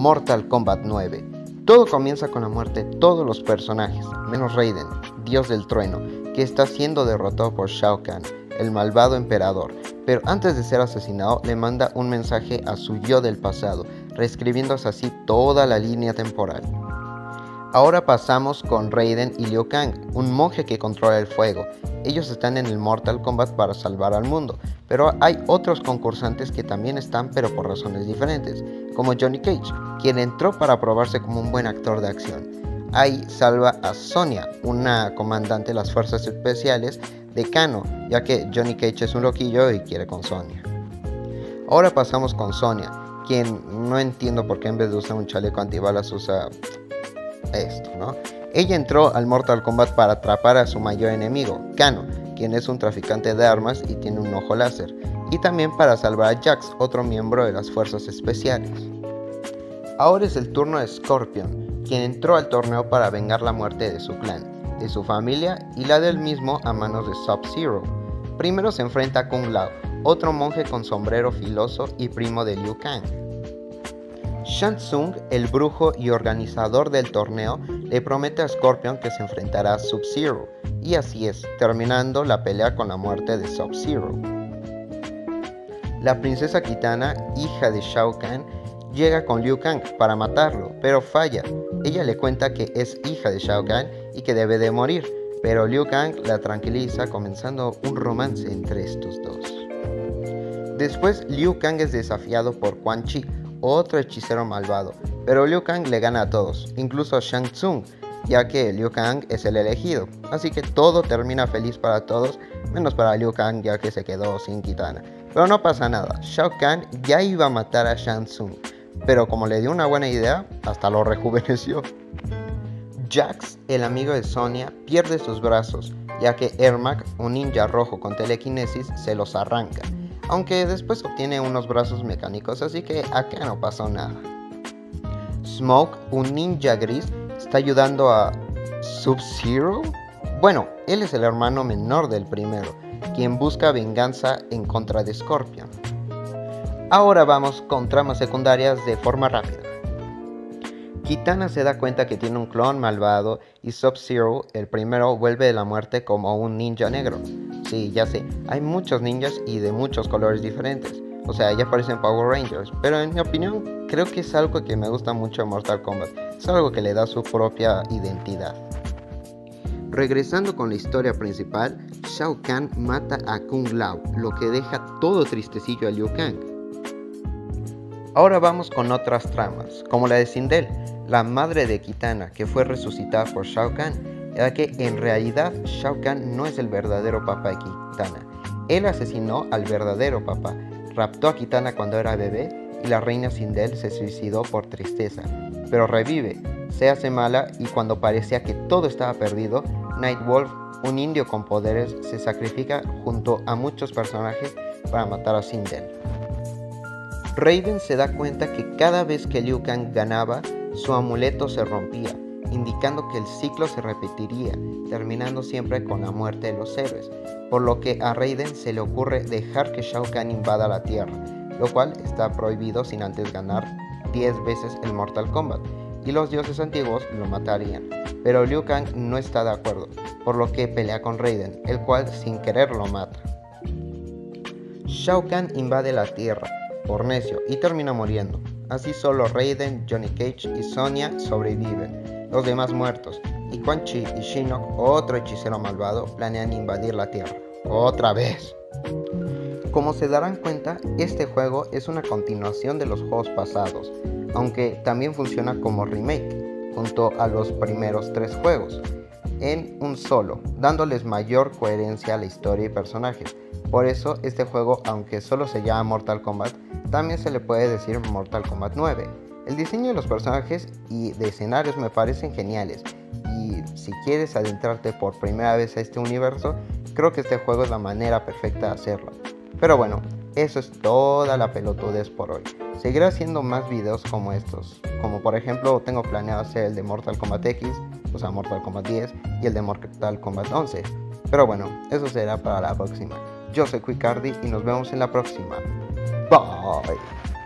Mortal Kombat 9. Todo comienza con la muerte de todos los personajes, menos Raiden, dios del trueno, que está siendo derrotado por Shao Kahn, el malvado emperador. Pero antes de ser asesinado, le manda un mensaje a su yo del pasado, reescribiéndose así toda la línea temporal. Ahora pasamos con Raiden y Liu Kang, un monje que controla el fuego. Ellos están en el Mortal Kombat para salvar al mundo, pero hay otros concursantes que también están pero por razones diferentes, como Johnny Cage, quien entró para probarse como un buen actor de acción. Ahí salva a Sonia, una comandante de las fuerzas especiales de Kano, ya que Johnny Cage es un loquillo y quiere con Sonia. Ahora pasamos con Sonia, quien no entiendo por qué en vez de usar un chaleco antibalas usa esto, ¿no? Ella entró al Mortal Kombat para atrapar a su mayor enemigo, Kano, quien es un traficante de armas y tiene un ojo láser, y también para salvar a Jax, otro miembro de las fuerzas especiales. Ahora es el turno de Scorpion, quien entró al torneo para vengar la muerte de su clan, de su familia y la del mismo a manos de Sub-Zero. Primero se enfrenta a Kung Lao, otro monje con sombrero filoso y primo de Liu Kang. Shang Tsung, el brujo y organizador del torneo, le promete a Scorpion que se enfrentará a Sub-Zero, y así es, terminando la pelea con la muerte de Sub-Zero. La princesa Kitana, hija de Shao Kahn, llega con Liu Kang para matarlo, pero falla. Ella le cuenta que es hija de Shao Kahn y que debe de morir, pero Liu Kang la tranquiliza comenzando un romance entre estos dos. Después Liu Kang es desafiado por Quan Chi, otro hechicero malvado, pero Liu Kang le gana a todos, incluso a Shang Tsung, ya que Liu Kang es el elegido, así que todo termina feliz para todos, menos para Liu Kang ya que se quedó sin Kitana. Pero no pasa nada, Shao Kahn ya iba a matar a Shang Tsung, pero como le dio una buena idea, hasta lo rejuveneció. Jax, el amigo de Sonia, pierde sus brazos, ya que Ermac, un ninja rojo con telequinesis, se los arranca, aunque después obtiene unos brazos mecánicos, así que acá no pasó nada. Smoke, un ninja gris, está ayudando a Sub-Zero. Bueno, él es el hermano menor del primero, quien busca venganza en contra de Scorpion. Ahora vamos con tramas secundarias de forma rápida. Kitana se da cuenta que tiene un clon malvado y Sub-Zero, el primero, vuelve de la muerte como un ninja negro. Sí, ya sé, hay muchos ninjas y de muchos colores diferentes. O sea, ya parecen Power Rangers. Pero en mi opinión, creo que es algo que me gusta mucho en Mortal Kombat. Es algo que le da su propia identidad. Regresando con la historia principal, Shao Kahn mata a Kung Lao, lo que deja todo tristecillo a Liu Kang. Ahora vamos con otras tramas, como la de Sindel, la madre de Kitana, que fue resucitada por Shao Kahn, ya que en realidad Shao Kahn no es el verdadero papá de Kitana. Él asesinó al verdadero papá, raptó a Kitana cuando era bebé y la reina Sindel se suicidó por tristeza, pero revive, se hace mala y cuando parecía que todo estaba perdido, Nightwolf, un indio con poderes, se sacrifica junto a muchos personajes para matar a Sindel. Raiden se da cuenta que cada vez que Liu Kang ganaba, su amuleto se rompía, indicando que el ciclo se repetiría, terminando siempre con la muerte de los héroes, por lo que a Raiden se le ocurre dejar que Shao Kahn invada la Tierra, lo cual está prohibido sin antes ganar 10 veces el Mortal Kombat, y los dioses antiguos lo matarían. Pero Liu Kang no está de acuerdo, por lo que pelea con Raiden, el cual sin querer lo mata. Shao Kahn invade la Tierra, por necio, y termina muriendo. Así solo Raiden, Johnny Cage y Sonya sobreviven, los demás muertos, y Quan Chi y Shinnok, otro hechicero malvado, planean invadir la Tierra. Otra vez. Como se darán cuenta, este juego es una continuación de los juegos pasados, aunque también funciona como remake, junto a los primeros tres juegos, en un solo, dándoles mayor coherencia a la historia y personajes. Por eso este juego, aunque solo se llama Mortal Kombat, también se le puede decir Mortal Kombat 9. El diseño de los personajes y de escenarios me parecen geniales y si quieres adentrarte por primera vez a este universo, creo que este juego es la manera perfecta de hacerlo. Pero bueno, eso es toda la pelotudez por hoy. Seguiré haciendo más videos como estos, como por ejemplo tengo planeado hacer el de Mortal Kombat X, o sea Mortal Kombat 10 y el de Mortal Kombat 11. Pero bueno, eso será para la próxima. Yo soy Quicardi y nos vemos en la próxima. Bye.